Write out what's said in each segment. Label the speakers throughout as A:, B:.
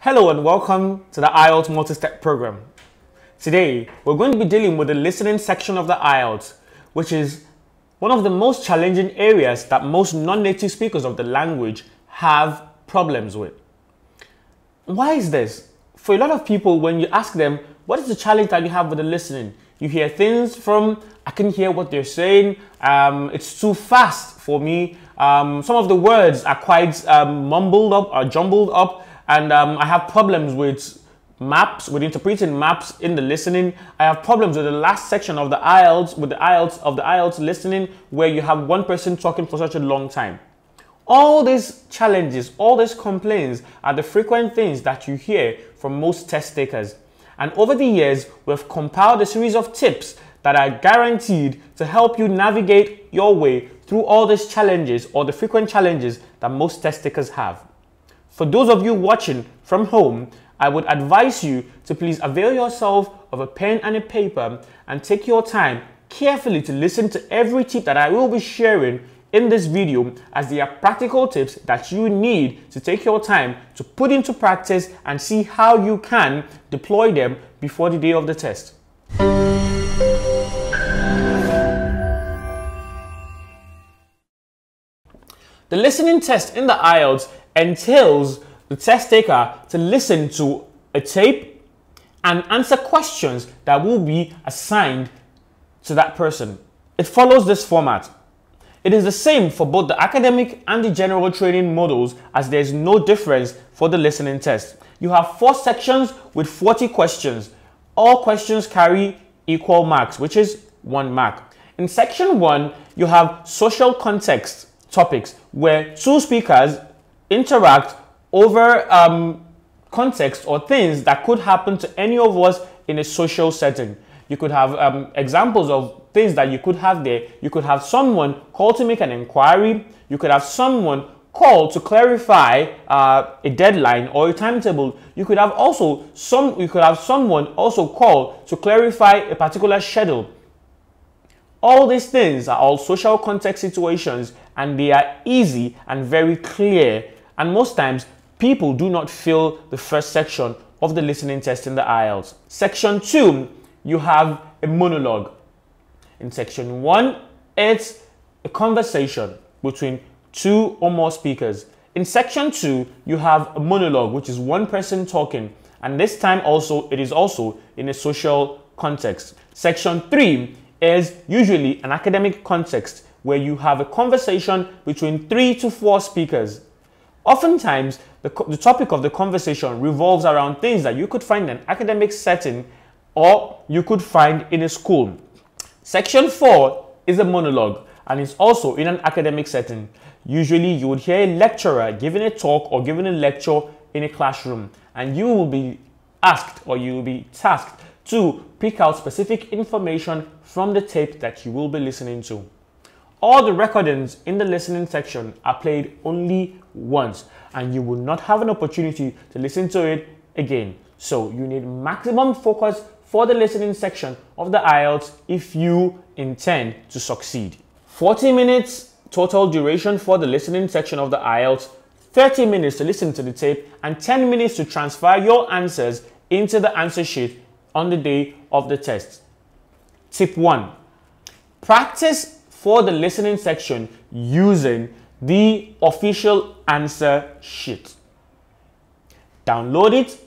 A: Hello and welcome to the IELTS multi-step program. Today, we're going to be dealing with the listening section of the IELTS, which is one of the most challenging areas that most non-native speakers of the language have problems with. Why is this? For a lot of people, when you ask them, what is the challenge that you have with the listening? You hear things from, I can hear what they're saying, um, it's too fast for me. Um, some of the words are quite um, mumbled up or jumbled up and um, I have problems with maps, with interpreting maps in the listening. I have problems with the last section of the IELTS, with the IELTS of the IELTS listening, where you have one person talking for such a long time. All these challenges, all these complaints are the frequent things that you hear from most test takers. And over the years, we've compiled a series of tips that are guaranteed to help you navigate your way through all these challenges or the frequent challenges that most test takers have. For those of you watching from home, I would advise you to please avail yourself of a pen and a paper and take your time carefully to listen to every tip that I will be sharing in this video as they are practical tips that you need to take your time to put into practice and see how you can deploy them before the day of the test. The listening test in the IELTS entails the test taker to listen to a tape and answer questions that will be assigned to that person. It follows this format. It is the same for both the academic and the general training models as there is no difference for the listening test. You have four sections with 40 questions. All questions carry equal marks, which is one mark. In section one, you have social context topics where two speakers interact over um, context or things that could happen to any of us in a social setting. You could have um, examples of things that you could have there. You could have someone call to make an inquiry. You could have someone call to clarify uh, a deadline or a timetable. You could have also some. You could have someone also call to clarify a particular schedule. All these things are all social context situations and they are easy and very clear and most times, people do not fill the first section of the listening test in the IELTS. Section 2, you have a monologue. In section 1, it's a conversation between two or more speakers. In section 2, you have a monologue, which is one person talking. And this time also, it is also in a social context. Section 3 is usually an academic context where you have a conversation between three to four speakers. Oftentimes, the, the topic of the conversation revolves around things that you could find in an academic setting or you could find in a school. Section 4 is a monologue and it's also in an academic setting. Usually, you would hear a lecturer giving a talk or giving a lecture in a classroom, and you will be asked or you will be tasked to pick out specific information from the tape that you will be listening to. All the recordings in the listening section are played only once and you will not have an opportunity to listen to it again. So you need maximum focus for the listening section of the IELTS if you intend to succeed. 40 minutes total duration for the listening section of the IELTS, 30 minutes to listen to the tape, and 10 minutes to transfer your answers into the answer sheet on the day of the test. Tip 1. Practice for the listening section using the official answer sheet. Download it,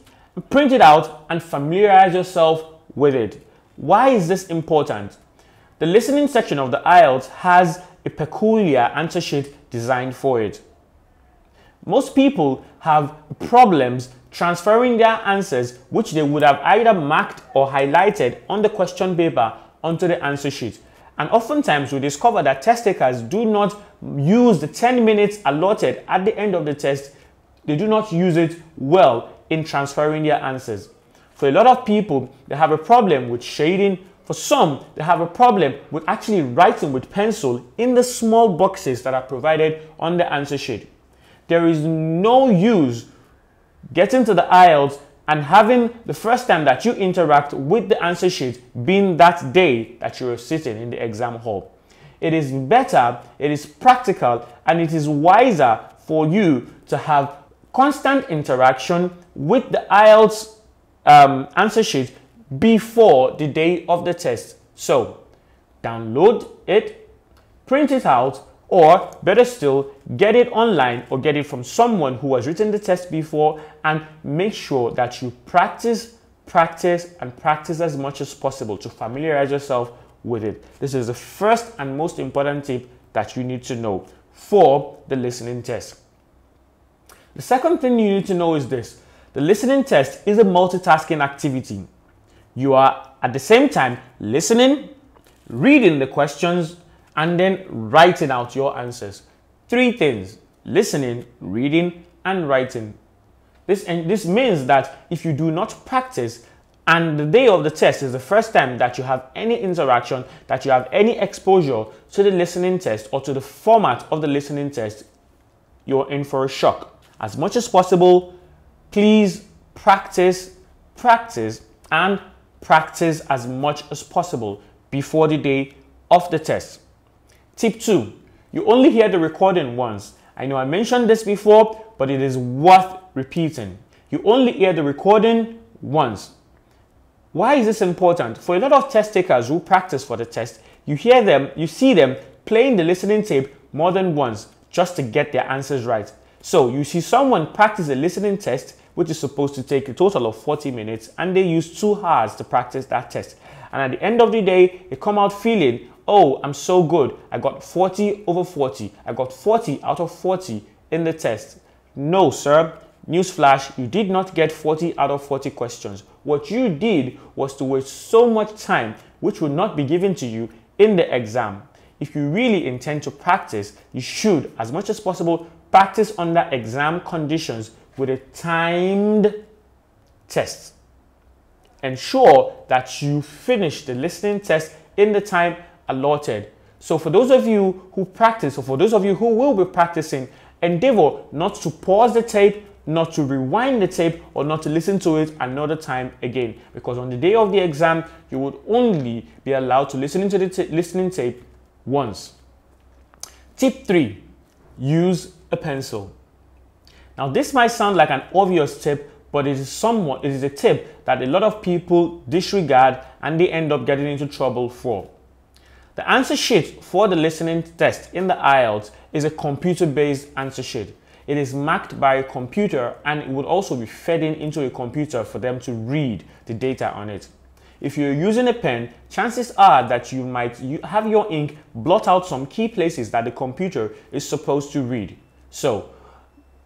A: print it out, and familiarize yourself with it. Why is this important? The listening section of the IELTS has a peculiar answer sheet designed for it. Most people have problems transferring their answers, which they would have either marked or highlighted on the question paper onto the answer sheet. And oftentimes we discover that test takers do not use the 10 minutes allotted at the end of the test. They do not use it well in transferring their answers. For a lot of people, they have a problem with shading. For some, they have a problem with actually writing with pencil in the small boxes that are provided on the answer sheet. There is no use getting to the IELTS and having the first time that you interact with the answer sheet being that day that you're sitting in the exam hall. It is better, it is practical, and it is wiser for you to have constant interaction with the IELTS um, answer sheet before the day of the test. So download it, print it out, or better still, get it online or get it from someone who has written the test before and make sure that you practice, practice, and practice as much as possible to familiarize yourself with it. This is the first and most important tip that you need to know for the listening test. The second thing you need to know is this. The listening test is a multitasking activity. You are at the same time listening, reading the questions, and then writing out your answers. Three things listening, reading, and writing. This, and this means that if you do not practice, and the day of the test is the first time that you have any interaction, that you have any exposure to the listening test or to the format of the listening test, you're in for a shock. As much as possible, please practice, practice, and practice as much as possible before the day of the test. Tip two, you only hear the recording once. I know I mentioned this before, but it is worth repeating. You only hear the recording once. Why is this important? For a lot of test takers who practice for the test, you hear them, you see them playing the listening tape more than once just to get their answers right. So you see someone practice a listening test, which is supposed to take a total of 40 minutes, and they use two hours to practice that test. And at the end of the day, they come out feeling, oh, I'm so good. I got 40 over 40. I got 40 out of 40 in the test. No, sir. Newsflash, you did not get 40 out of 40 questions. What you did was to waste so much time, which will not be given to you in the exam. If you really intend to practice, you should, as much as possible, practice under exam conditions with a timed test. Ensure that you finish the listening test in the time allotted. So for those of you who practice, or for those of you who will be practicing, endeavor not to pause the tape, not to rewind the tape, or not to listen to it another time again. Because on the day of the exam, you would only be allowed to listen to the listening tape once. Tip three, use a pencil. Now this might sound like an obvious tip, but it is somewhat, it is a tip that a lot of people disregard and they end up getting into trouble for. The answer sheet for the listening test in the IELTS is a computer-based answer sheet. It is marked by a computer and it would also be fed in into a computer for them to read the data on it. If you're using a pen, chances are that you might have your ink blot out some key places that the computer is supposed to read. So,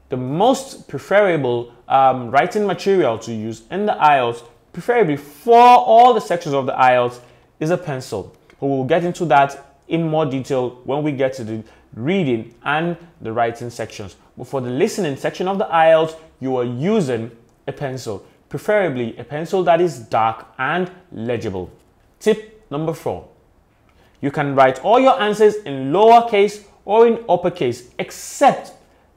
A: the most preferable um, writing material to use in the IELTS, preferably for all the sections of the IELTS, is a pencil. But we'll get into that in more detail when we get to the reading and the writing sections. But for the listening section of the IELTS, you are using a pencil, preferably a pencil that is dark and legible. Tip number four. You can write all your answers in lowercase or in uppercase, except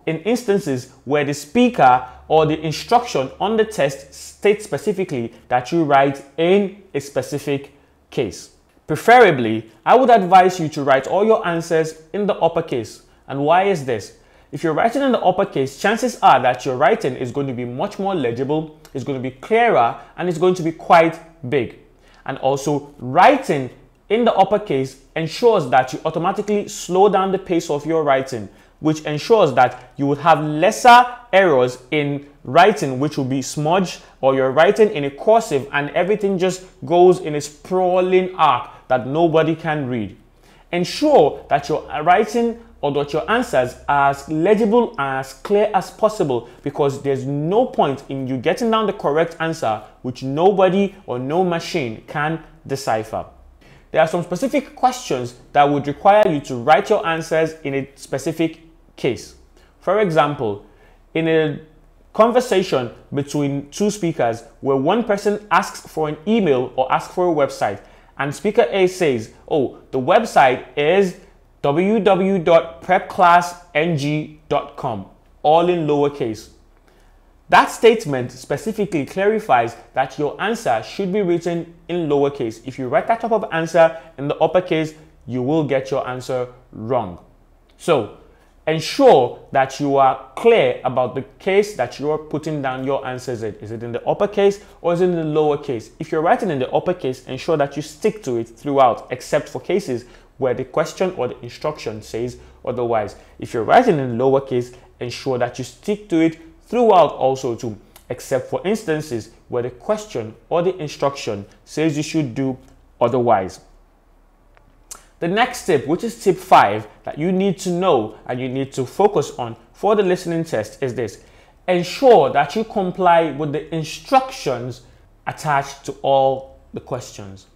A: in instances where the speaker or the instruction on the test states specifically that you write in a specific case. Preferably, I would advise you to write all your answers in the uppercase. And why is this? If you're writing in the uppercase, chances are that your writing is going to be much more legible, it's going to be clearer, and it's going to be quite big. And also, writing in the uppercase ensures that you automatically slow down the pace of your writing, which ensures that you would have lesser errors in writing, which will be smudged, or you're writing in a cursive and everything just goes in a sprawling arc that nobody can read. Ensure that your writing or that your answers are as legible and as clear as possible because there's no point in you getting down the correct answer which nobody or no machine can decipher. There are some specific questions that would require you to write your answers in a specific case. For example, in a conversation between two speakers where one person asks for an email or asks for a website and speaker A says, oh, the website is www.prepclassng.com, all in lowercase. That statement specifically clarifies that your answer should be written in lowercase. If you write that type of answer in the uppercase, you will get your answer wrong. So, ensure that you are clear about the case that you are putting down your answers in. Is it in the uppercase or is it in the lower case? If you're writing in the uppercase, ensure that you stick to it throughout, except for cases where the question or the instruction says otherwise. If you're writing in lowercase, ensure that you stick to it throughout also too, except for instances where the question or the instruction says you should do otherwise. The next tip, which is tip five, that you need to know and you need to focus on for the listening test is this. Ensure that you comply with the instructions attached to all the questions.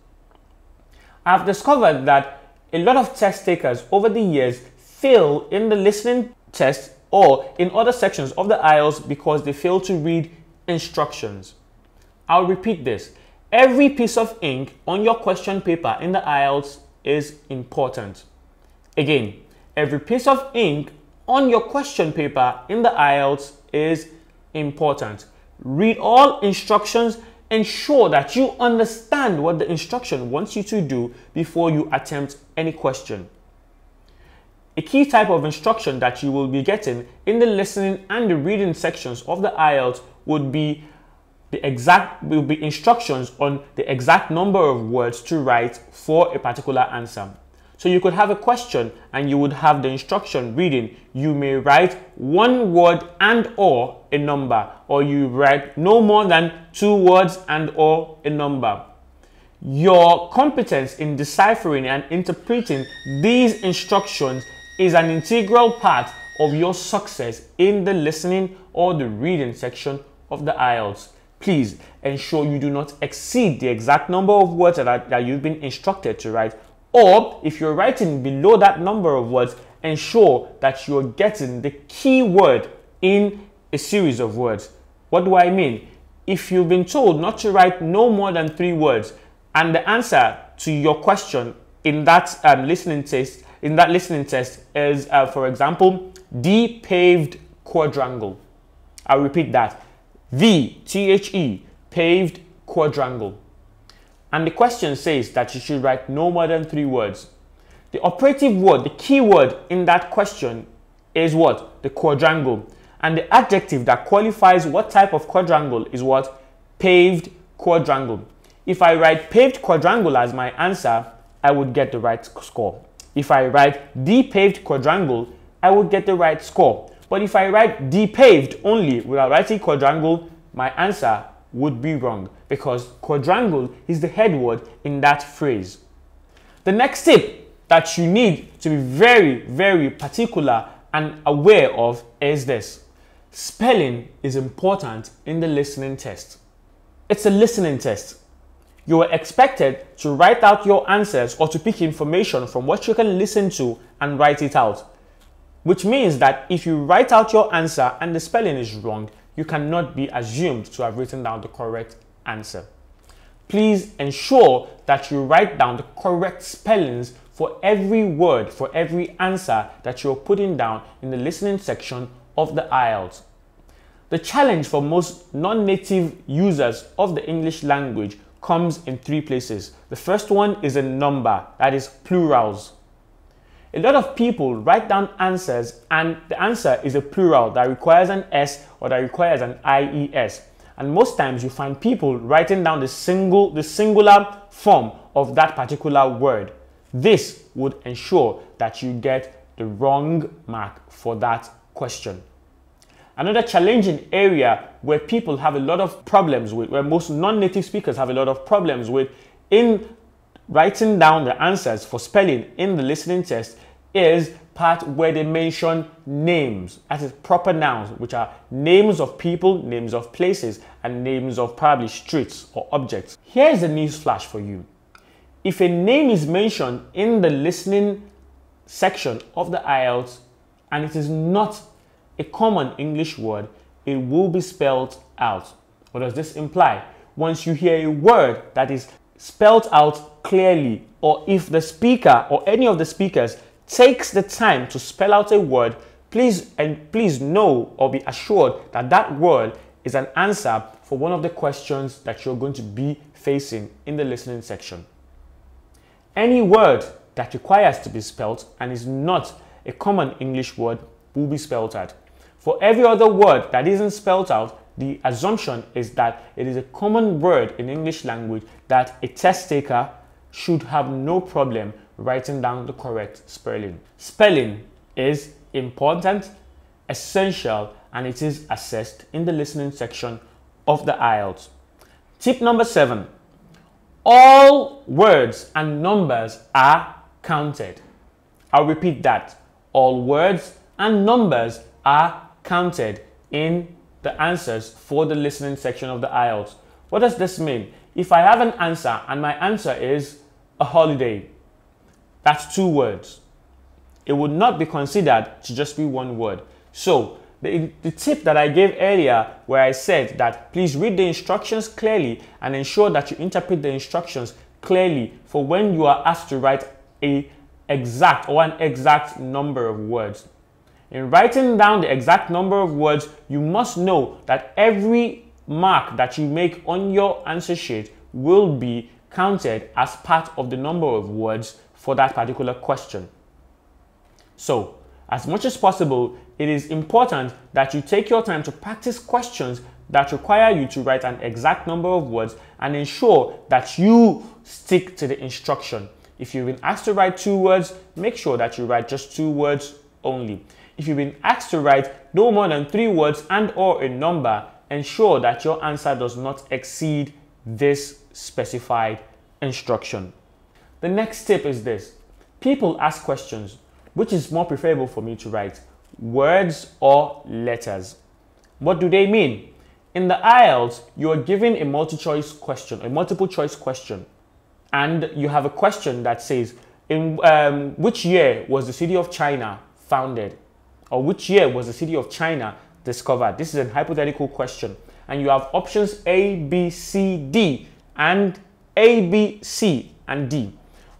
A: I've discovered that a lot of test takers over the years fail in the listening test or in other sections of the IELTS because they fail to read instructions. I'll repeat this. Every piece of ink on your question paper in the IELTS is important. Again, every piece of ink on your question paper in the IELTS is important. Read all instructions. Ensure that you understand what the instruction wants you to do before you attempt any question. A key type of instruction that you will be getting in the listening and the reading sections of the IELTS would be the exact will be instructions on the exact number of words to write for a particular answer. So you could have a question and you would have the instruction reading, you may write one word and or a number, or you write no more than two words and or a number. Your competence in deciphering and interpreting these instructions is an integral part of your success in the listening or the reading section of the IELTS please ensure you do not exceed the exact number of words that, that you've been instructed to write. Or if you're writing below that number of words, ensure that you're getting the key word in a series of words. What do I mean? If you've been told not to write no more than three words, and the answer to your question in that um, listening test in that listening test is, uh, for example, the paved quadrangle. I'll repeat that V, T-H-E, paved quadrangle. And the question says that you should write no more than three words. The operative word, the key word in that question is what? The quadrangle. And the adjective that qualifies what type of quadrangle is what? Paved quadrangle. If I write paved quadrangle as my answer, I would get the right score. If I write the paved quadrangle, I would get the right score. But if I write depaved only without writing quadrangle, my answer would be wrong because quadrangle is the head word in that phrase. The next tip that you need to be very, very particular and aware of is this. Spelling is important in the listening test. It's a listening test. You are expected to write out your answers or to pick information from what you can listen to and write it out which means that if you write out your answer and the spelling is wrong, you cannot be assumed to have written down the correct answer. Please ensure that you write down the correct spellings for every word, for every answer that you're putting down in the listening section of the IELTS. The challenge for most non-native users of the English language comes in three places. The first one is a number, that is plurals. A lot of people write down answers and the answer is a plural that requires an S or that requires an IES. And most times you find people writing down the single, the singular form of that particular word. This would ensure that you get the wrong mark for that question. Another challenging area where people have a lot of problems with, where most non-native speakers have a lot of problems with in writing down the answers for spelling in the listening test is part where they mention names, that is proper nouns, which are names of people, names of places, and names of probably streets or objects. Here's a news flash for you. If a name is mentioned in the listening section of the IELTS and it is not a common English word, it will be spelled out. What does this imply? Once you hear a word that is spelled out clearly, or if the speaker or any of the speakers takes the time to spell out a word, please and please know or be assured that that word is an answer for one of the questions that you're going to be facing in the listening section. Any word that requires to be spelled and is not a common English word will be spelled out. For every other word that isn't spelled out, the assumption is that it is a common word in English language that a test taker should have no problem writing down the correct spelling. Spelling is important, essential, and it is assessed in the listening section of the IELTS. Tip number seven, all words and numbers are counted. I'll repeat that. All words and numbers are counted in the answers for the listening section of the IELTS. What does this mean? If I have an answer and my answer is a holiday, that's two words. It would not be considered to just be one word. So the, the tip that I gave earlier where I said that please read the instructions clearly and ensure that you interpret the instructions clearly for when you are asked to write a exact or an exact number of words. In writing down the exact number of words, you must know that every mark that you make on your answer sheet will be counted as part of the number of words for that particular question. So, as much as possible, it is important that you take your time to practice questions that require you to write an exact number of words and ensure that you stick to the instruction. If you've been asked to write two words, make sure that you write just two words only. If you've been asked to write no more than three words and or a number, ensure that your answer does not exceed this specified instruction. The next tip is this. People ask questions, which is more preferable for me to write, words or letters. What do they mean? In the IELTS, you are given a multi-choice question, a multiple choice question, and you have a question that says, in um, which year was the city of China founded? Or which year was the city of China discovered? This is a hypothetical question. And you have options A, B, C, D, and A, B, C, and D.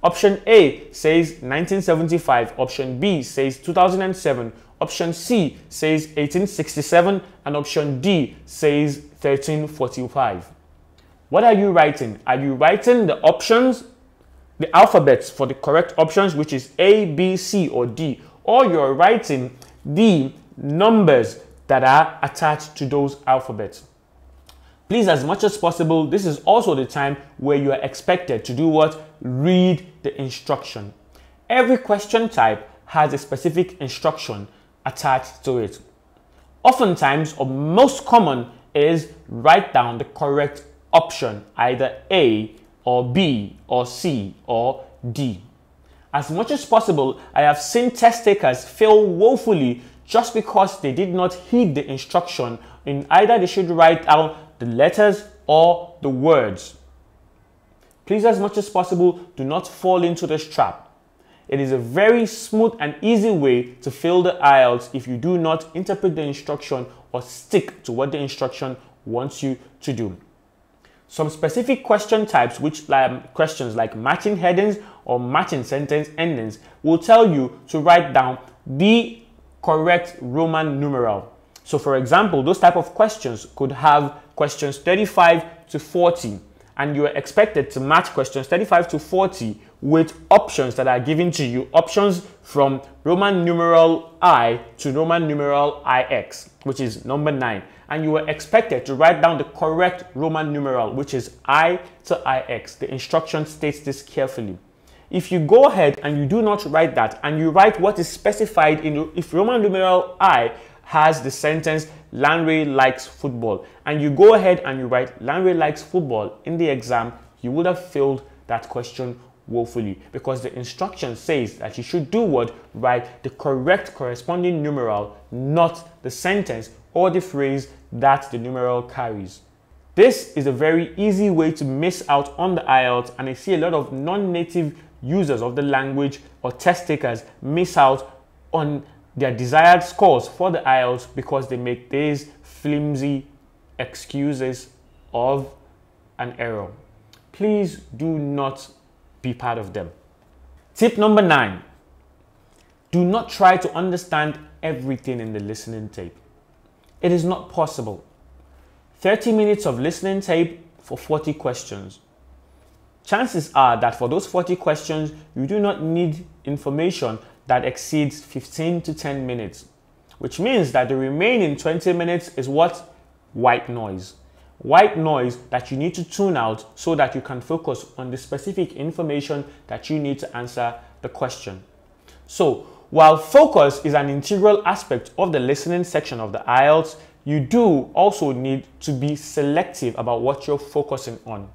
A: Option A says 1975, option B says 2007, option C says 1867, and option D says 1345. What are you writing? Are you writing the options, the alphabets for the correct options, which is A, B, C, or D, or you're writing the numbers that are attached to those alphabets? Please, as much as possible, this is also the time where you are expected to do what? Read the instruction. Every question type has a specific instruction attached to it. Oftentimes, or most common, is write down the correct option, either A or B or C or D. As much as possible, I have seen test takers fail woefully just because they did not heed the instruction in either they should write out the letters or the words. Please, as much as possible, do not fall into this trap. It is a very smooth and easy way to fail the IELTS if you do not interpret the instruction or stick to what the instruction wants you to do. Some specific question types, which um, questions like matching headings or matching sentence endings, will tell you to write down the correct Roman numeral. So for example, those type of questions could have questions 35 to 40 and you are expected to match questions 35 to 40 with options that are given to you, options from Roman numeral I to Roman numeral IX, which is number 9. And you are expected to write down the correct Roman numeral, which is I to IX. The instruction states this carefully. If you go ahead and you do not write that and you write what is specified in if Roman numeral I has the sentence Lanre likes football and you go ahead and you write Lanre likes football in the exam, you would have failed that question woefully because the instruction says that you should do what? Write the correct corresponding numeral, not the sentence or the phrase that the numeral carries. This is a very easy way to miss out on the IELTS and I see a lot of non-native users of the language or test takers miss out on their desired scores for the IELTS because they make these flimsy excuses of an error. Please do not be part of them. Tip number nine do not try to understand everything in the listening tape. It is not possible. 30 minutes of listening tape for 40 questions. Chances are that for those 40 questions, you do not need information that exceeds 15 to 10 minutes. which means that the remaining 20 minutes is what? White noise. White noise that you need to tune out so that you can focus on the specific information that you need to answer the question. So, while focus is an integral aspect of the listening section of the IELTS, you do also need to be selective about what you're focusing on.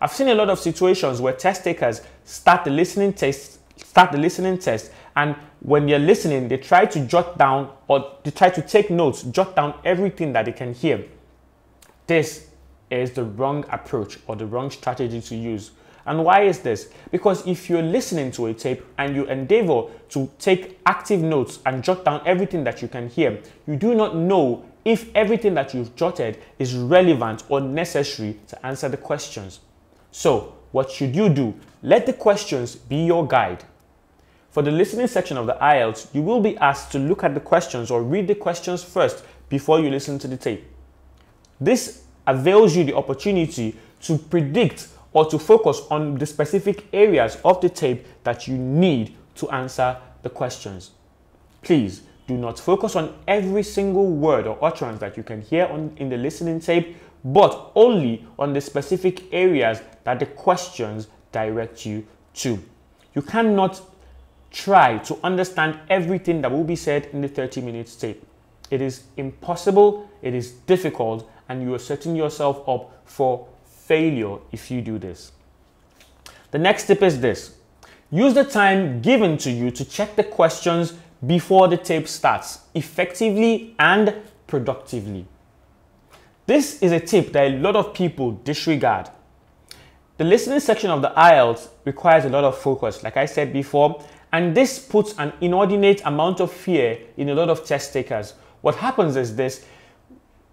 A: I've seen a lot of situations where test takers start the listening test, start the listening test, and when they're listening, they try to jot down or they try to take notes, jot down everything that they can hear. This is the wrong approach or the wrong strategy to use. And why is this? Because if you're listening to a tape and you endeavor to take active notes and jot down everything that you can hear, you do not know if everything that you've jotted is relevant or necessary to answer the questions. So, what should you do? Let the questions be your guide. For the listening section of the IELTS, you will be asked to look at the questions or read the questions first before you listen to the tape. This avails you the opportunity to predict or to focus on the specific areas of the tape that you need to answer the questions. Please do not focus on every single word or utterance that you can hear on, in the listening tape, but only on the specific areas that the questions direct you to. You cannot try to understand everything that will be said in the 30 minutes tape. It is impossible, it is difficult, and you are setting yourself up for failure if you do this. The next tip is this. Use the time given to you to check the questions before the tape starts effectively and productively. This is a tip that a lot of people disregard. The listening section of the IELTS requires a lot of focus, like I said before, and this puts an inordinate amount of fear in a lot of test takers. What happens is this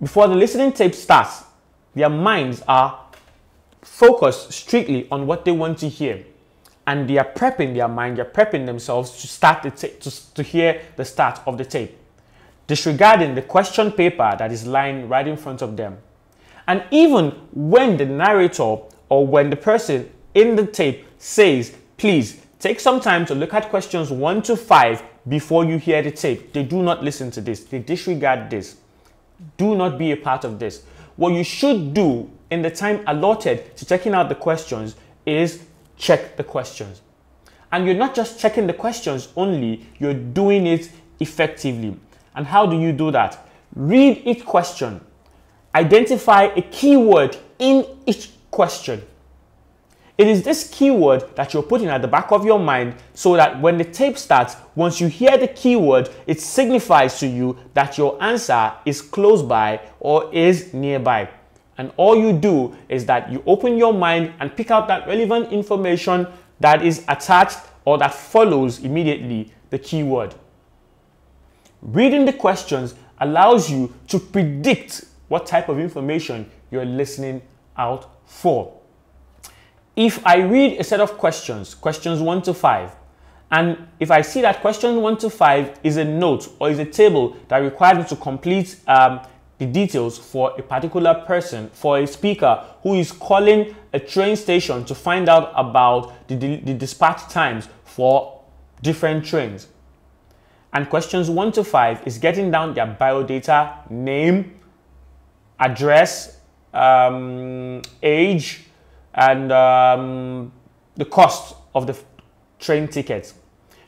A: before the listening tape starts, their minds are focused strictly on what they want to hear and they are prepping their mind, they're prepping themselves to start the to, to hear the start of the tape, disregarding the question paper that is lying right in front of them. And even when the narrator or when the person in the tape says, please take some time to look at questions one to five before you hear the tape, they do not listen to this, they disregard this. Do not be a part of this. What you should do in the time allotted to checking out the questions is check the questions. And you're not just checking the questions only, you're doing it effectively. And how do you do that? Read each question. Identify a keyword in each question. It is this keyword that you're putting at the back of your mind so that when the tape starts, once you hear the keyword, it signifies to you that your answer is close by or is nearby. And all you do is that you open your mind and pick out that relevant information that is attached or that follows immediately the keyword. Reading the questions allows you to predict what type of information you're listening out for. If I read a set of questions, questions 1 to 5, and if I see that question 1 to 5 is a note or is a table that requires me to complete um, the details for a particular person, for a speaker who is calling a train station to find out about the, the dispatch times for different trains. And questions one to five is getting down their biodata, name, address, um, age, and um, the cost of the train ticket.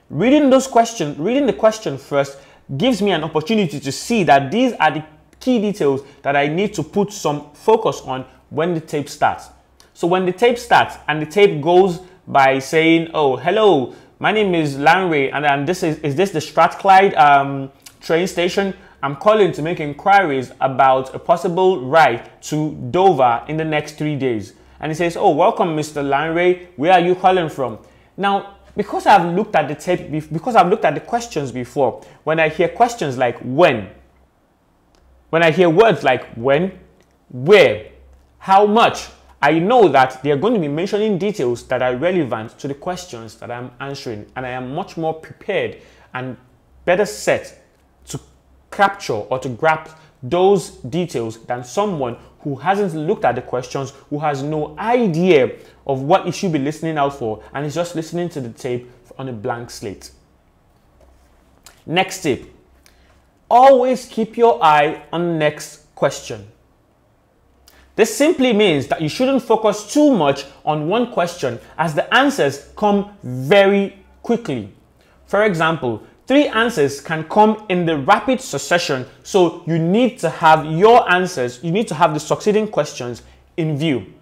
A: Reading those questions, reading the question first gives me an opportunity to see that these are the key details that I need to put some focus on when the tape starts. So when the tape starts and the tape goes by saying, oh, hello, my name is Lanre and, and this is, is this the Strathclyde um, train station? I'm calling to make inquiries about a possible ride to Dover in the next three days. And he says, oh, welcome, Mr. Lanre. Where are you calling from? Now, because I've looked at the tape, because I've looked at the questions before, when I hear questions like when, when I hear words like when, where, how much, I know that they are going to be mentioning details that are relevant to the questions that I'm answering, and I am much more prepared and better set to capture or to grasp those details than someone who hasn't looked at the questions, who has no idea of what he should be listening out for, and is just listening to the tape on a blank slate. Next tip always keep your eye on the next question. This simply means that you shouldn't focus too much on one question as the answers come very quickly. For example, three answers can come in the rapid succession, so you need to have your answers, you need to have the succeeding questions in view.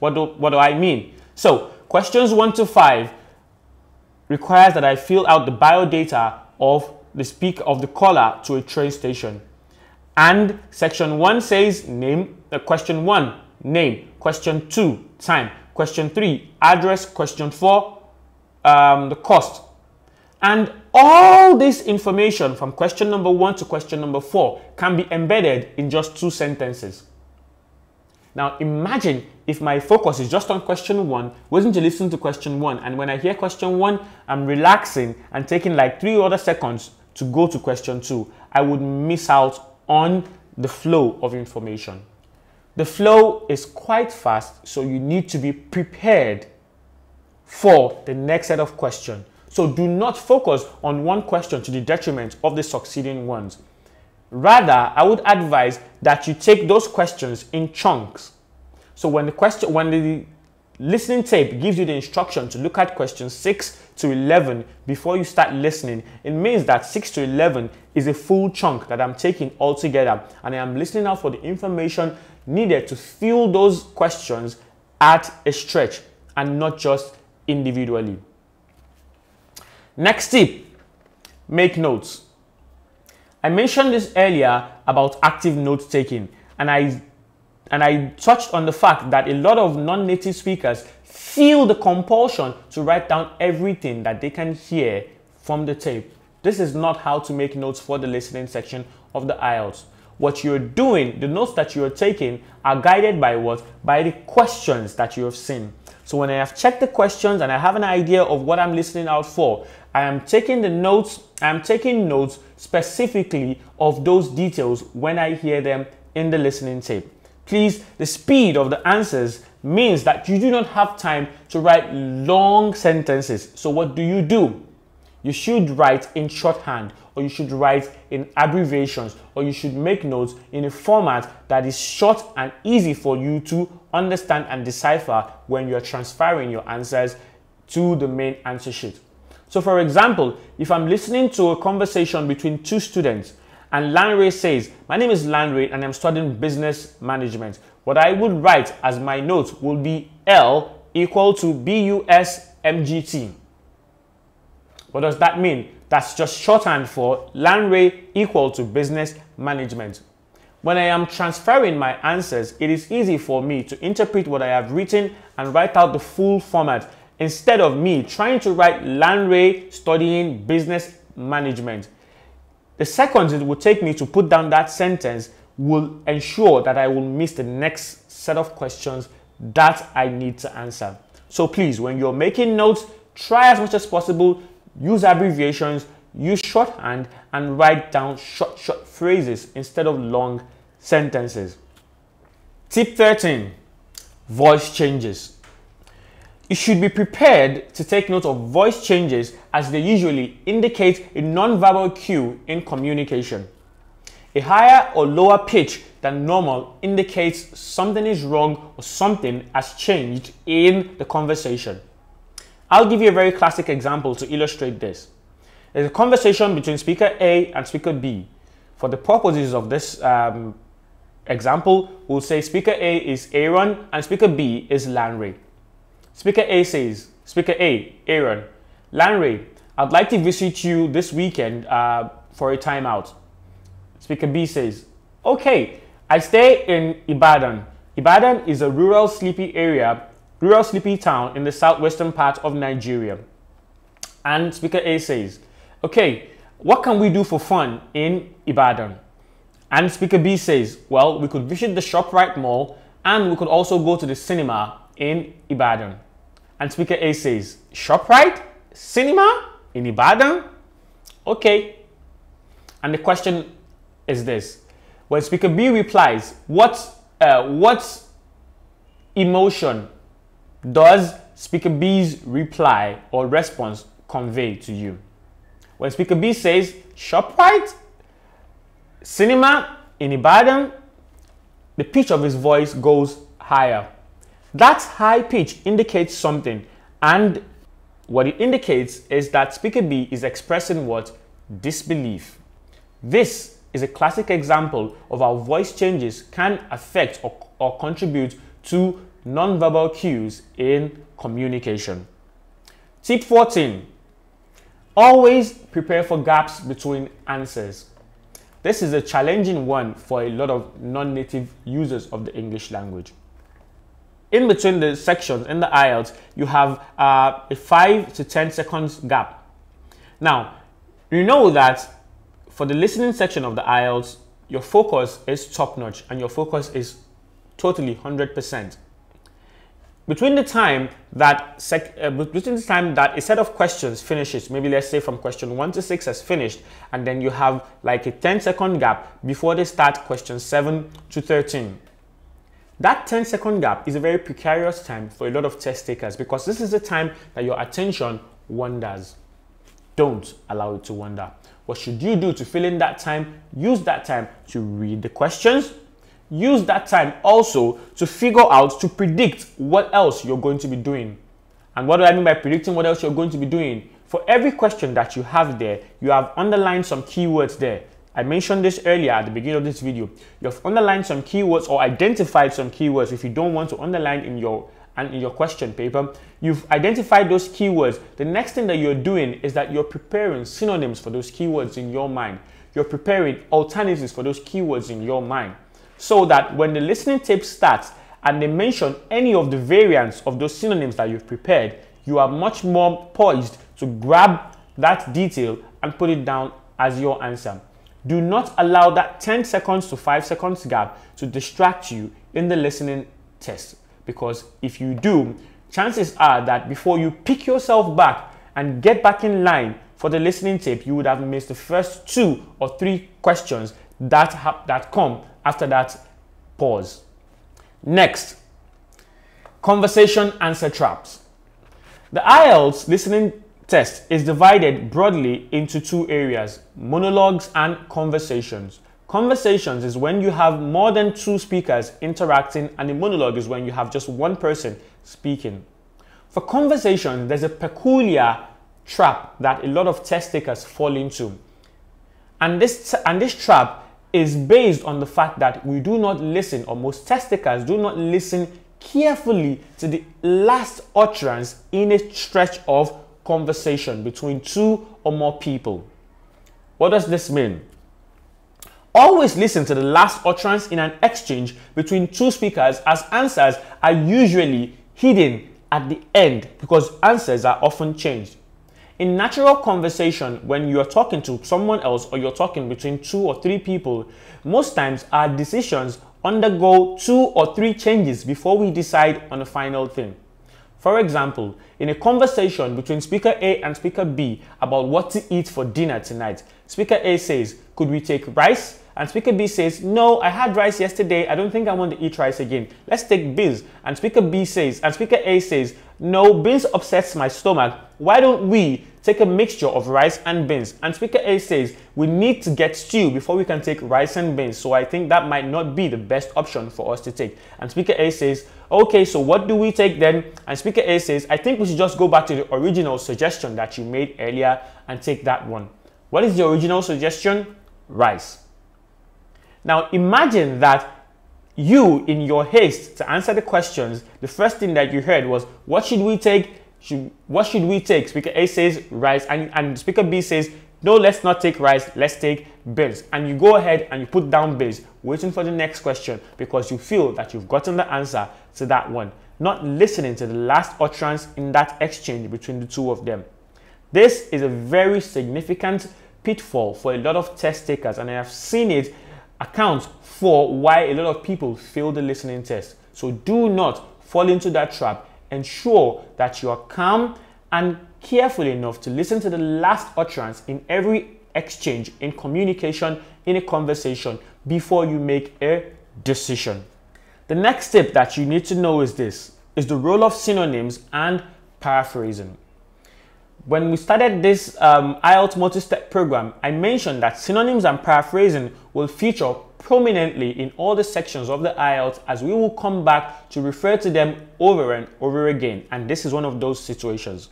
A: What do, what do I mean? So, questions one to five requires that I fill out the biodata of the speak of the caller to a train station. And section 1 says name, uh, question 1, name, question 2, time, question 3, address, question 4, um, the cost. And all this information from question number 1 to question number 4 can be embedded in just two sentences. Now imagine if my focus is just on question one, wasn't to listen to question one, and when I hear question one, I'm relaxing and taking like three other seconds to go to question two, I would miss out on the flow of information. The flow is quite fast, so you need to be prepared for the next set of questions. So do not focus on one question to the detriment of the succeeding ones. Rather, I would advise that you take those questions in chunks. So when the question, when the listening tape gives you the instruction to look at questions 6 to 11 before you start listening, it means that 6 to 11 is a full chunk that I'm taking all together and I am listening out for the information needed to fill those questions at a stretch and not just individually. Next tip, make notes. I mentioned this earlier about active note taking and I and I touched on the fact that a lot of non-native speakers feel the compulsion to write down everything that they can hear from the tape. This is not how to make notes for the listening section of the IELTS. What you're doing, the notes that you're taking are guided by what? By the questions that you have seen. So when I have checked the questions and I have an idea of what I'm listening out for, I am taking the notes, I am taking notes specifically of those details when I hear them in the listening tape. Please, the speed of the answers means that you do not have time to write long sentences. So what do you do? You should write in shorthand or you should write in abbreviations or you should make notes in a format that is short and easy for you to understand and decipher when you're transferring your answers to the main answer sheet. So for example, if I'm listening to a conversation between two students and Lanre says, my name is Lanre and I'm studying business management. What I would write as my note will be L equal to BUSMGT. What does that mean? That's just shorthand for Lanre equal to business management. When I am transferring my answers, it is easy for me to interpret what I have written and write out the full format instead of me trying to write Lanre studying business management. The seconds it will take me to put down that sentence will ensure that I will miss the next set of questions that I need to answer. So please, when you're making notes, try as much as possible use abbreviations, use shorthand, and write down short, short phrases instead of long sentences. Tip 13 Voice changes. You should be prepared to take note of voice changes as they usually indicate a non-verbal cue in communication. A higher or lower pitch than normal indicates something is wrong or something has changed in the conversation. I'll give you a very classic example to illustrate this. There's a conversation between speaker A and speaker B. For the purposes of this um, example, we'll say speaker A is Aaron and speaker B is Lanre. Speaker A says, Speaker A, Aaron, Lanre, I'd like to visit you this weekend uh, for a timeout. Speaker B says, Okay, I stay in Ibadan. Ibadan is a rural, sleepy area rural sleepy town in the southwestern part of Nigeria. And Speaker A says, okay, what can we do for fun in Ibadan? And Speaker B says, well, we could visit the ShopRite Mall and we could also go to the cinema in Ibadan. And Speaker A says, ShopRite? Cinema? In Ibadan? Okay. And the question is this. When Speaker B replies, what, uh, what emotion does speaker B's reply or response convey to you? When speaker B says ShopRite, cinema in Ibadan, the pitch of his voice goes higher. That high pitch indicates something, and what it indicates is that speaker B is expressing what? Disbelief. This is a classic example of how voice changes can affect or, or contribute to nonverbal cues in communication. Tip 14. Always prepare for gaps between answers. This is a challenging one for a lot of non-native users of the English language. In between the sections in the IELTS, you have uh, a 5 to 10 seconds gap. Now, you know that for the listening section of the IELTS, your focus is top notch and your focus is totally 100%. Between the time that sec, uh, between the time that a set of questions finishes, maybe let's say from question 1 to 6 has finished, and then you have like a 10 second gap before they start question 7 to 13. That 10 second gap is a very precarious time for a lot of test takers because this is the time that your attention wanders. Don't allow it to wander. What should you do to fill in that time? Use that time to read the questions. Use that time also to figure out, to predict what else you're going to be doing. And what do I mean by predicting what else you're going to be doing? For every question that you have there, you have underlined some keywords there. I mentioned this earlier at the beginning of this video. You have underlined some keywords or identified some keywords if you don't want to underline in your and in your question paper, you've identified those keywords. The next thing that you're doing is that you're preparing synonyms for those keywords in your mind. You're preparing alternatives for those keywords in your mind so that when the listening tape starts and they mention any of the variants of those synonyms that you've prepared, you are much more poised to grab that detail and put it down as your answer. Do not allow that 10 seconds to 5 seconds gap to distract you in the listening test because if you do, chances are that before you pick yourself back and get back in line for the listening tape, you would have missed the first two or three questions that, that come after that pause. Next, conversation answer traps. The IELTS listening test is divided broadly into two areas, monologues and conversations. Conversations is when you have more than two speakers interacting and a monologue is when you have just one person speaking. For conversation, there's a peculiar trap that a lot of test takers fall into. And this, and this trap is based on the fact that we do not listen, or most test takers do not listen carefully to the last utterance in a stretch of conversation between two or more people. What does this mean? Always listen to the last utterance in an exchange between two speakers as answers are usually hidden at the end because answers are often changed. In natural conversation, when you're talking to someone else or you're talking between two or three people, most times our decisions undergo two or three changes before we decide on a final thing. For example, in a conversation between speaker A and speaker B about what to eat for dinner tonight, speaker A says, could we take rice? And speaker B says, no, I had rice yesterday. I don't think I want to eat rice again. Let's take beans. And speaker B says, and speaker A says, no, beans upsets my stomach. Why don't we take a mixture of rice and beans? And speaker A says, we need to get stew before we can take rice and beans. So I think that might not be the best option for us to take. And speaker A says, okay, so what do we take then? And speaker A says, I think we should just go back to the original suggestion that you made earlier and take that one. What is the original suggestion? Rice. Now imagine that you, in your haste to answer the questions, the first thing that you heard was, what should we take? Should, what should we take? Speaker A says rice and, and speaker B says, no, let's not take rice, let's take beans. And you go ahead and you put down beans, waiting for the next question because you feel that you've gotten the answer to that one, not listening to the last utterance in that exchange between the two of them. This is a very significant pitfall for a lot of test takers and I have seen it accounts for why a lot of people fail the listening test. So do not fall into that trap. Ensure that you are calm and careful enough to listen to the last utterance in every exchange, in communication, in a conversation before you make a decision. The next tip that you need to know is this, is the role of synonyms and paraphrasing. When we started this um, IELTS multi-step program, I mentioned that synonyms and paraphrasing will feature prominently in all the sections of the IELTS as we will come back to refer to them over and over again. And this is one of those situations.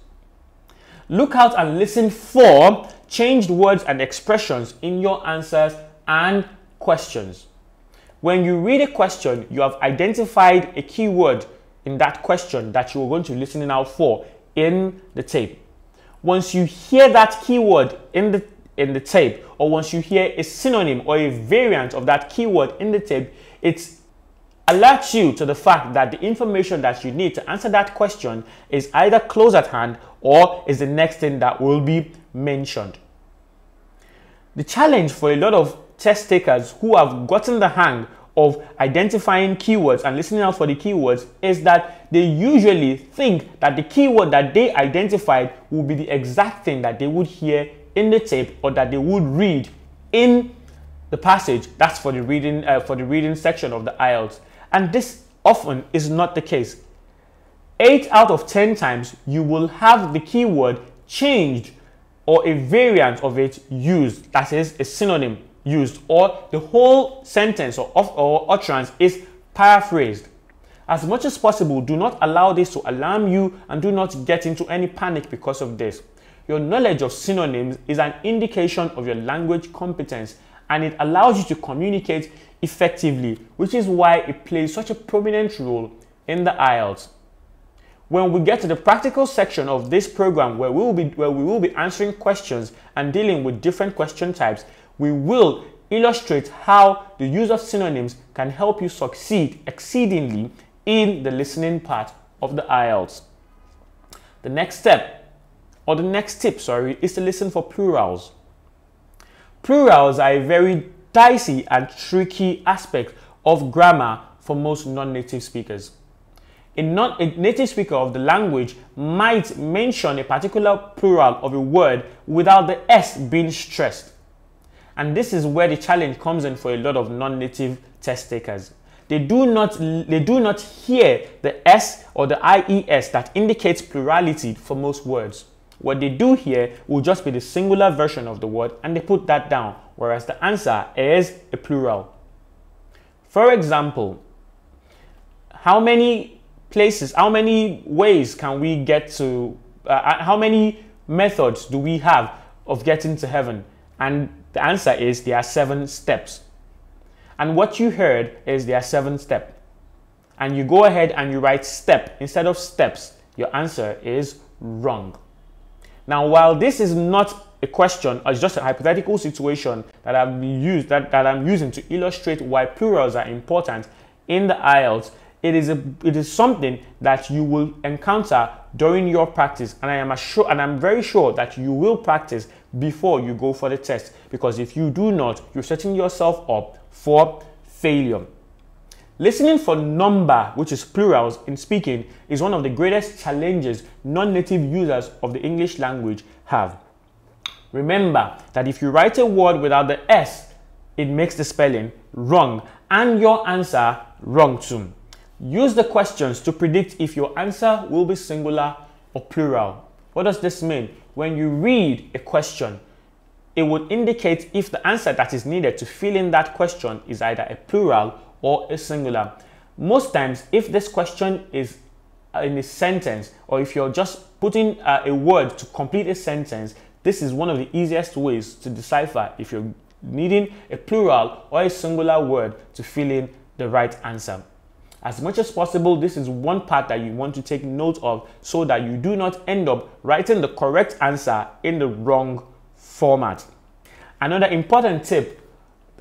A: Look out and listen for changed words and expressions in your answers and questions. When you read a question, you have identified a keyword in that question that you're going to listen out for in the tape. Once you hear that keyword in the in the tape, or once you hear a synonym or a variant of that keyword in the tape, it alerts you to the fact that the information that you need to answer that question is either close at hand or is the next thing that will be mentioned. The challenge for a lot of test takers who have gotten the hang of identifying keywords and listening out for the keywords is that they usually think that the keyword that they identified will be the exact thing that they would hear in the tape or that they would read in the passage that's for the reading uh, for the reading section of the IELTS and this often is not the case 8 out of 10 times you will have the keyword changed or a variant of it used that is a synonym used or the whole sentence or, or utterance is paraphrased. As much as possible, do not allow this to alarm you and do not get into any panic because of this. Your knowledge of synonyms is an indication of your language competence and it allows you to communicate effectively, which is why it plays such a prominent role in the IELTS. When we get to the practical section of this program where we will be, where we will be answering questions and dealing with different question types, we will illustrate how the use of synonyms can help you succeed exceedingly in the listening part of the IELTS. The next step, or the next tip, sorry, is to listen for plurals. Plurals are a very dicey and tricky aspect of grammar for most non-native speakers. A, non, a native speaker of the language might mention a particular plural of a word without the S being stressed. And this is where the challenge comes in for a lot of non-native test takers. They do not they do not hear the S or the IES that indicates plurality for most words. What they do here will just be the singular version of the word and they put that down, whereas the answer is a plural. For example, how many places, how many ways can we get to, uh, how many methods do we have of getting to heaven? And the answer is there are seven steps. And what you heard is there are seven steps. And you go ahead and you write step instead of steps. Your answer is wrong. Now, while this is not a question, it's just a hypothetical situation that I've used that, that I'm using to illustrate why plurals are important in the IELTS, it is a, it is something that you will encounter during your practice and I am sure and I'm very sure that you will practice before you go for the test because if you do not you're setting yourself up for failure. Listening for number, which is plurals in speaking, is one of the greatest challenges non-native users of the English language have. Remember that if you write a word without the S, it makes the spelling wrong and your answer wrong too. Use the questions to predict if your answer will be singular or plural. What does this mean? When you read a question, it would indicate if the answer that is needed to fill in that question is either a plural or a singular. Most times, if this question is in a sentence or if you're just putting uh, a word to complete a sentence, this is one of the easiest ways to decipher if you're needing a plural or a singular word to fill in the right answer. As much as possible, this is one part that you want to take note of so that you do not end up writing the correct answer in the wrong format. Another important tip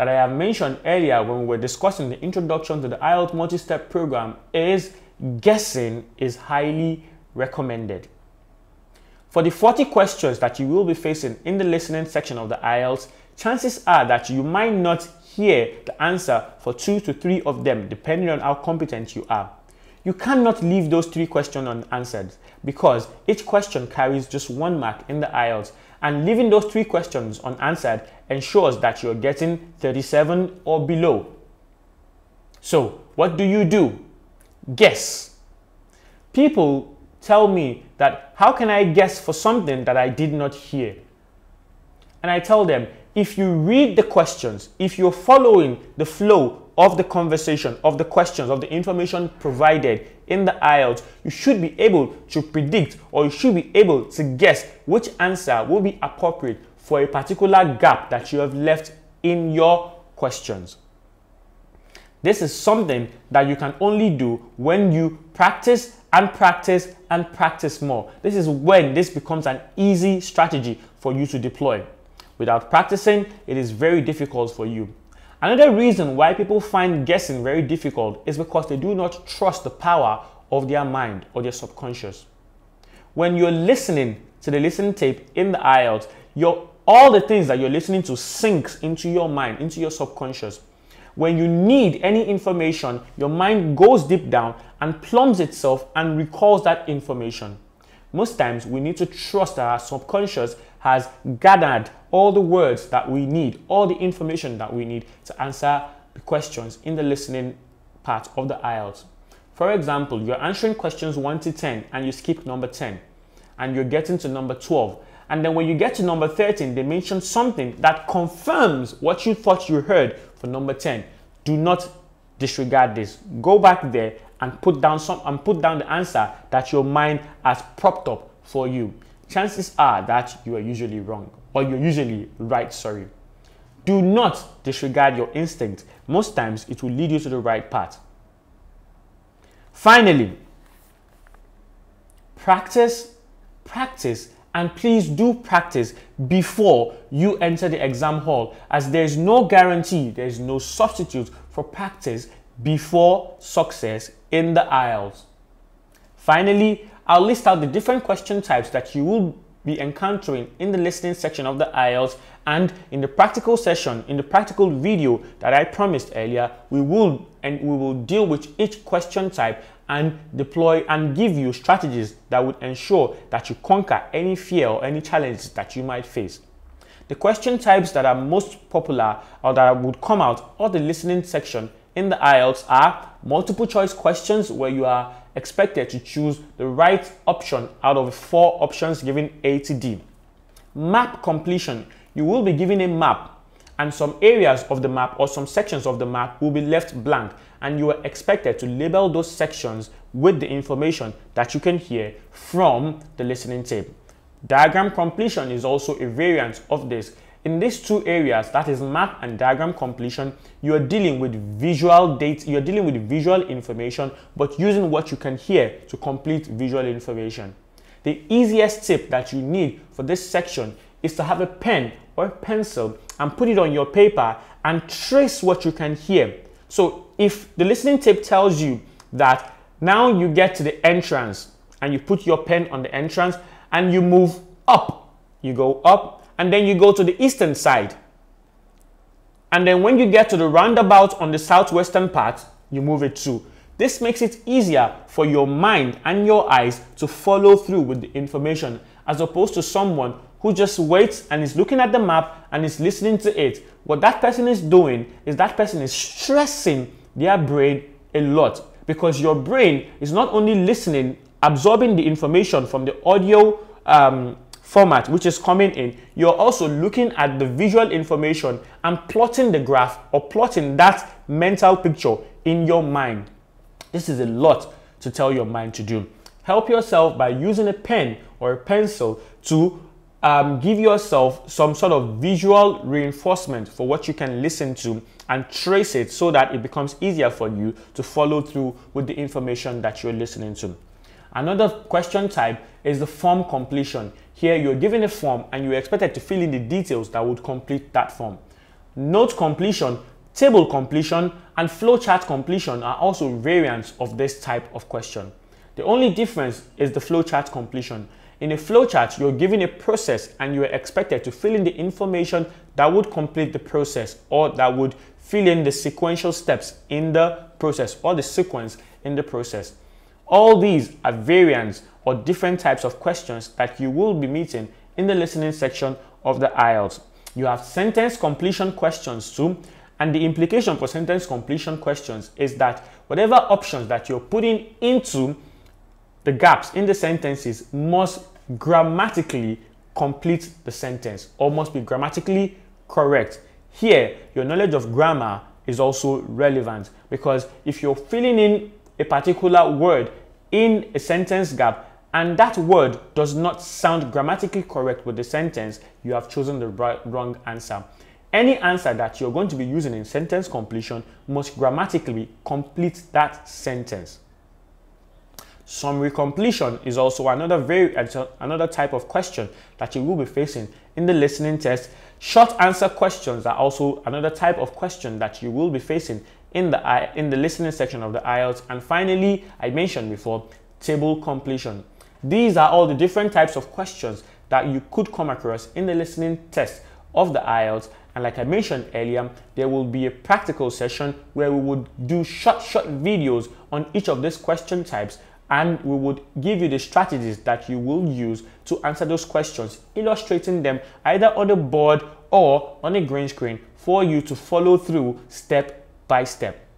A: that I have mentioned earlier when we were discussing the introduction to the IELTS multi-step program is guessing is highly recommended. For the 40 questions that you will be facing in the listening section of the IELTS, chances are that you might not hear the answer for two to three of them, depending on how competent you are. You cannot leave those three questions unanswered because each question carries just one mark in the IELTS and leaving those three questions unanswered ensures that you're getting 37 or below. So, what do you do? Guess. People tell me that how can I guess for something that I did not hear? And I tell them, if you read the questions, if you're following the flow of the conversation, of the questions, of the information provided in the IELTS, you should be able to predict or you should be able to guess which answer will be appropriate for a particular gap that you have left in your questions. This is something that you can only do when you practice and practice and practice more. This is when this becomes an easy strategy for you to deploy. Without practicing, it is very difficult for you. Another reason why people find guessing very difficult is because they do not trust the power of their mind or their subconscious. When you're listening to the listening tape in the IELTS, your all the things that you're listening to sinks into your mind, into your subconscious. When you need any information, your mind goes deep down and plumbs itself and recalls that information. Most times, we need to trust our subconscious has gathered all the words that we need, all the information that we need to answer the questions in the listening part of the IELTS. For example, you're answering questions 1 to 10 and you skip number 10 and you're getting to number 12. And then when you get to number 13, they mention something that confirms what you thought you heard for number 10. Do not disregard this. Go back there and put down some and put down the answer that your mind has propped up for you. Chances are that you are usually wrong or you're usually right, sorry. Do not disregard your instinct. Most times it will lead you to the right path. Finally, practice, practice, and please do practice before you enter the exam hall as there is no guarantee, there is no substitute for practice before success in the IELTS. Finally, I'll list out the different question types that you will be encountering in the listening section of the IELTS and in the practical session, in the practical video that I promised earlier, we will and we will deal with each question type and deploy and give you strategies that would ensure that you conquer any fear or any challenges that you might face. The question types that are most popular or that would come out of the listening section in the IELTS are multiple choice questions where you are expected to choose the right option out of four options given A to D. Map completion. You will be given a map and some areas of the map or some sections of the map will be left blank and you are expected to label those sections with the information that you can hear from the listening tape. Diagram completion is also a variant of this. In these two areas, that is map and diagram completion, you are dealing with visual data, you're dealing with visual information, but using what you can hear to complete visual information. The easiest tip that you need for this section is to have a pen or a pencil and put it on your paper and trace what you can hear. So if the listening tape tells you that now you get to the entrance and you put your pen on the entrance and you move up, you go up and then you go to the eastern side. And then when you get to the roundabout on the southwestern part, you move it too. This makes it easier for your mind and your eyes to follow through with the information as opposed to someone who just waits and is looking at the map and is listening to it. What that person is doing is that person is stressing their brain a lot because your brain is not only listening, absorbing the information from the audio um, format which is coming in, you're also looking at the visual information and plotting the graph or plotting that mental picture in your mind. This is a lot to tell your mind to do. Help yourself by using a pen or a pencil to um, give yourself some sort of visual reinforcement for what you can listen to and trace it so that it becomes easier for you to follow through with the information that you're listening to. Another question type is the form completion. Here you're given a form and you're expected to fill in the details that would complete that form. Note completion, table completion, and flowchart completion are also variants of this type of question. The only difference is the flowchart completion. In a flowchart, you're given a process and you're expected to fill in the information that would complete the process or that would fill in the sequential steps in the process or the sequence in the process. All these are variants or different types of questions that you will be meeting in the listening section of the IELTS. You have sentence completion questions too, and the implication for sentence completion questions is that whatever options that you're putting into the gaps in the sentences must grammatically complete the sentence or must be grammatically correct. Here, your knowledge of grammar is also relevant because if you're filling in a particular word in a sentence gap and that word does not sound grammatically correct with the sentence, you have chosen the right, wrong answer. Any answer that you're going to be using in sentence completion must grammatically complete that sentence. Summary completion is also another very another type of question that you will be facing in the listening test. Short answer questions are also another type of question that you will be facing in the in the listening section of the IELTS. And finally, I mentioned before, table completion. These are all the different types of questions that you could come across in the listening test of the IELTS. And like I mentioned earlier, there will be a practical session where we would do short, short videos on each of these question types and we would give you the strategies that you will use to answer those questions, illustrating them either on the board or on a green screen for you to follow through step by step.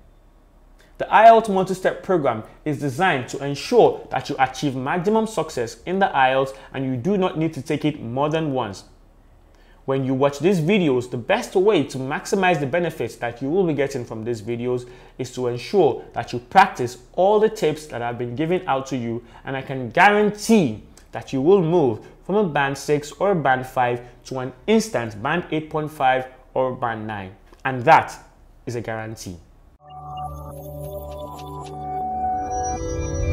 A: The IELTS multi-step program is designed to ensure that you achieve maximum success in the IELTS and you do not need to take it more than once. When you watch these videos, the best way to maximize the benefits that you will be getting from these videos is to ensure that you practice all the tips that I've been giving out to you and I can guarantee that you will move from a band 6 or a band 5 to an instant band 8.5 or band 9 and that is a guarantee. Thank you.